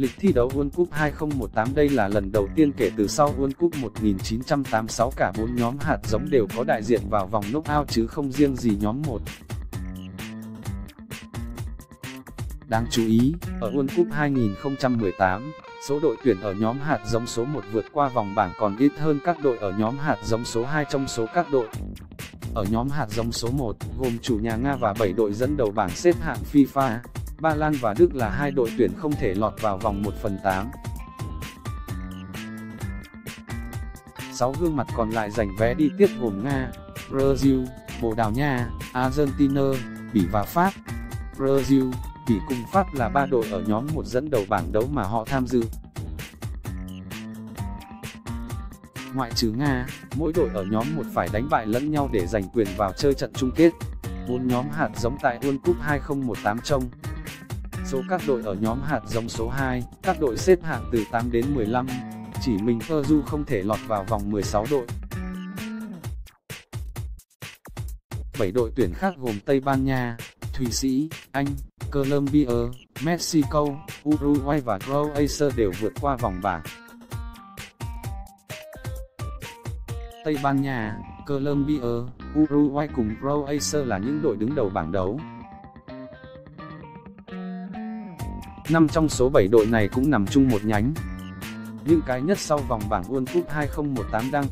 Lịch thi đấu World Cup 2018 đây là lần đầu tiên kể từ sau World Cup 1986 cả bốn nhóm hạt giống đều có đại diện vào vòng knockout chứ không riêng gì nhóm 1. Đáng chú ý, ở World Cup 2018, số đội tuyển ở nhóm hạt giống số 1 vượt qua vòng bảng còn ít hơn các đội ở nhóm hạt giống số 2 trong số các đội. Ở nhóm hạt giống số 1, gồm chủ nhà Nga và 7 đội dẫn đầu bảng xếp hạng FIFA, Ba Lan và Đức là hai đội tuyển không thể lọt vào vòng 1 phần 8. 6 gương mặt còn lại giành vé đi tiếp gồm Nga, Brazil, Bồ Đào Nha, Argentina, Bỉ và Pháp. Brazil, Bỉ cùng Pháp là ba đội ở nhóm một dẫn đầu bảng đấu mà họ tham dự. Ngoại trừ Nga, mỗi đội ở nhóm một phải đánh bại lẫn nhau để giành quyền vào chơi trận chung kết. Bốn nhóm hạt giống tại World Cup 2018 trông Số các đội ở nhóm hạt giống số 2, các đội xếp hạng từ 8 đến 15, chỉ mình Peru không thể lọt vào vòng 16 đội. 7 đội tuyển khác gồm Tây Ban Nha, Thụy Sĩ, Anh, Colombia, Mexico, Uruguay và Croatia đều vượt qua vòng bảng. Tây Ban Nha, Colombia, Uruguay cùng Croatia là những đội đứng đầu bảng đấu. 5 trong số 7 đội này cũng nằm chung một nhánh. Những cái nhất sau vòng bảng World Cup 2018 đang